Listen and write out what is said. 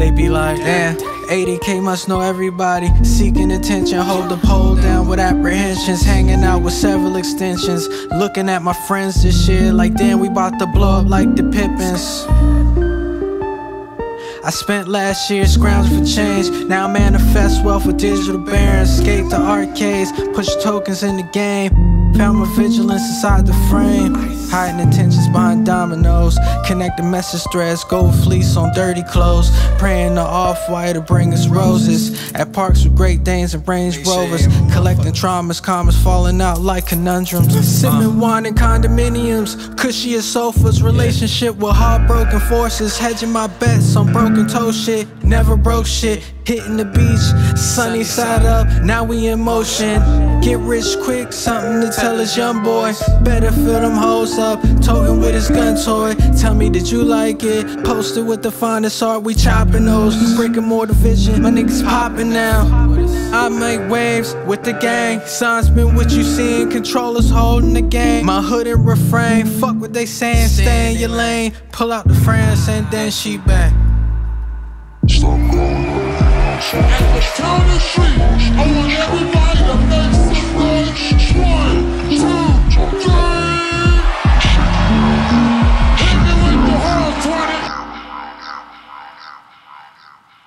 They be like, damn, 80k must know everybody. Seeking attention, hold the pole down with apprehensions. Hanging out with several extensions. Looking at my friends this year, like, damn, we bout to blow up like the Pippins. I spent last year scrounging for change. Now I manifest wealth with digital barons. Skate the arcades, push tokens in the game. Found my vigilance inside the frame. Hiding intentions behind dominoes. Connecting message threads, gold fleece on dirty clothes. Praying the off white to bring us roses. At parks with Great Danes and Range Rovers. Collecting traumas, commas falling out like conundrums. Sipping wine in condominiums. Cushy as sofas. Relationship with heartbroken forces. Hedging my bets on broken toe shit. Never broke shit. Hitting the beach, sunny side up, now we in motion. Get rich quick, something to tell us young boy. Better fill them hoes up, toting with his gun toy. Tell me, did you like it? Posted with the finest art, we chopping those. Breaking more division, my niggas popping now. I make waves with the gang. Signs been what you seeing, controllers holding the game. My hood and refrain, fuck what they saying, stay in your lane. Pull out the France and then she back stop going.